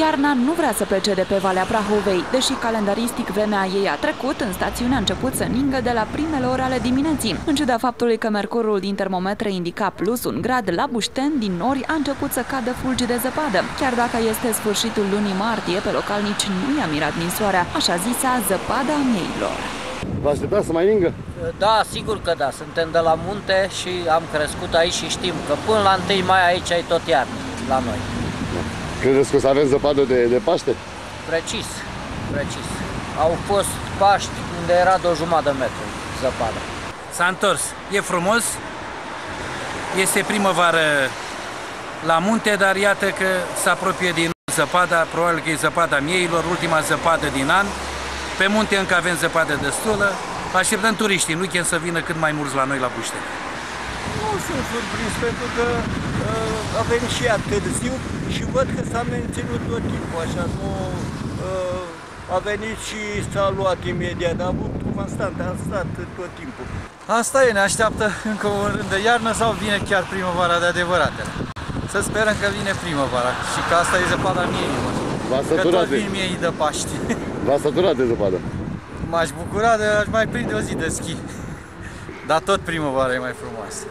Iarna nu vrea să plece de pe Valea Prahovei, deși calendaristic vremea ei a trecut, în stațiune a început să ningă de la primele ore ale dimineții. În ciuda faptului că mercurul din termometre indica plus un grad, la Bușten din nori a început să cadă fulgi de zăpadă. Chiar dacă este sfârșitul lunii martie, pe localnici nu i-a mirat ninsoarea, așa zisa zăpada mieilor. Vă așteptați să mai ningă? Da, sigur că da. Suntem de la munte și am crescut aici și știm că până la 1 mai aici ai tot iarnă la noi. Credeți că o să avem zăpadă de, de Paște? Precis, precis. Au fost Paști unde era de o jumătate de metru zăpadă. S-a întors. E frumos. Este primăvară la munte, dar iată că se apropie din zăpada, probabil că e zăpada mieilor, ultima zăpadă din an. Pe munte încă avem zăpadă destulă. Așteptăm turiștii în weekend să vină cât mai mulți la noi la Buște. Nu sunt surprins pentru că uh, a venit și ea târziu și văd că s-a menținut tot timpul așa, nu uh, a venit și s-a luat imediat, a avut constant, a stat tot timpul. Asta e, ne așteaptă încă o rând de iarnă sau vine chiar primăvara de adevărate. Să sperăm că vine primăvara și că asta e zăpada mieilor. V-ați Că săturat tot de, vin miei de Paști. v-ați săturat de zăpadă. M-aș bucura de aș mai prinde o zi de schi. Dar tot primăvara e mai frumoasă.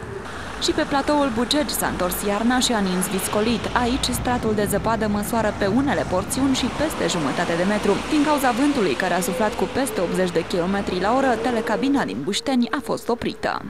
Și pe platoul Bucegi s-a întors iarna și a nins viscolit. Aici stratul de zăpadă măsoară pe unele porțiuni și peste jumătate de metru. Din cauza vântului care a suflat cu peste 80 de km la oră, telecabina din Bușteni a fost oprită.